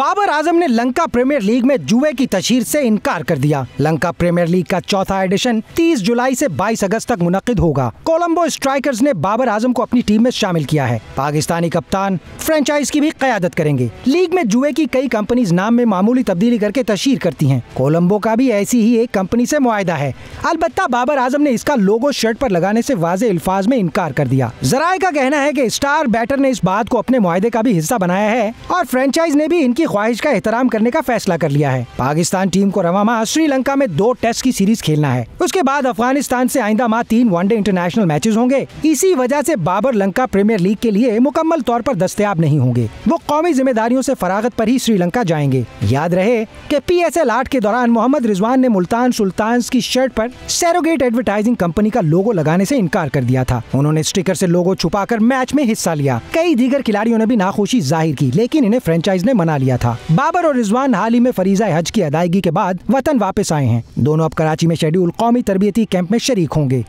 बाबर आज़म ने Lanka premiere league में जुए की तशहर से इनकार कर दिया। लंका प्रीमियर लीग का चौथा एडिशन 30 जुलाई से 22 अगस्त तक मुनद होगा। कोलंबो स्ट्राइकर्स ने बाबर आज़म को अपनी टीम में शामिल किया है। पाकिस्तानी कप्तान फ्रेंचाइज की भी क्यादत करेंगे। लीग में जुए की कई कंपनीज़ नाम में मामूली तब्दीली करके तशहर करती है। कोलम्बो का भी ऐसी ही एक कंपनी ऐसी मुआदा है। अलबत्ता बाबर आज़म ने इसका लोगो शर्ट पर लगाने ऐसी वाजे अल्फाज में इनकार कर दिया। जराये का कहना है की स्टार बैटर ने इस बात को अपने मुआदे का भी हिस्सा बनाया है और फ्रेंचाइज ने भी इनकी ख्वाहिश का एहतराम करने का फैसला कर लिया है। पाकिस्तान टीम को रवा माह श्रीलंका में दो टेस्ट की सीरीज़ खेलना है। उसके बाद अफ़गानिस्तान से आइंदा माह तीन वनडे इंटरनेशनल मैचेस होंगे। इसी वजह से बाबर लंका प्रीमियर लीग के लिए मुकम्मल तौर पर दस्तयाब नहीं होंगे। वो कौमी जिम्मेदारियों से फरागत पर ही श्रीलंका जाएँगे। याद रहे कि पी एस एल आठ के दौरान मोहम्मद रिजवान ने मुल्तान सुल्तान की शर्ट पर सेरोगेट एडवर्टाइजिंग कंपनी का लोगो लगाने से इनकार कर दिया था। उन्होंने स्टिकर से लोगो छुपाकर मैच में हिस्सा लिया। कई दीगर खिलाड़ियों ने भी नाखुशी ज़ाहिर की, लेकिन इन्हें फ्रेंचाइज ने मना लिया। था। बाबर और रिजवान हाल ही में फरीजा हज की अदायगी के बाद वतन वापस आए हैं। दोनों अब कराची में शेड्यूल कौमी तरबियती कैंप में शरीक होंगे।